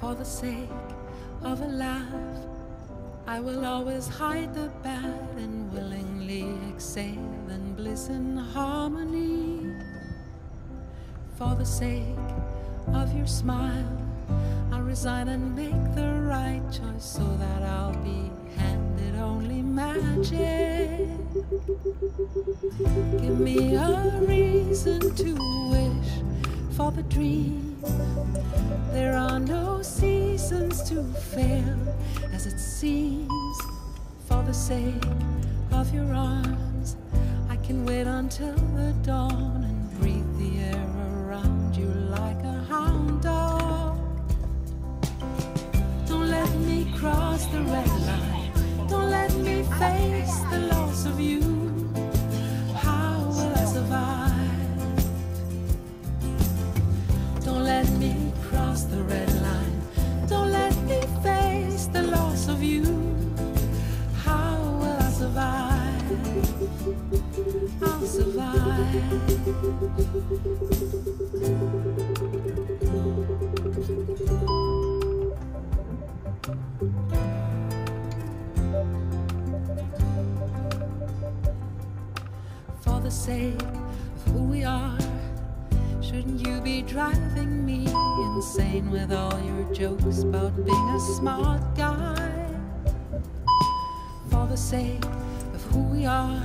the sake of a laugh. I will always hide the bad and willingly exhale in bliss and harmony. For the sake of your smile, I'll resign and make the right choice so that I'll be handed only magic. Give me a reason to wish for the dream. There are no to fail as it seems. For the sake of your arms, I can wait until the dawn and breathe the air around you like a hound dog. Don't let me cross the red line. Don't let me face the loss of you. How will I survive? Don't let me cross the red line. I'll survive. For the sake of who we are, shouldn't you be driving me insane with all your jokes about being a smart guy? For the sake of who we are,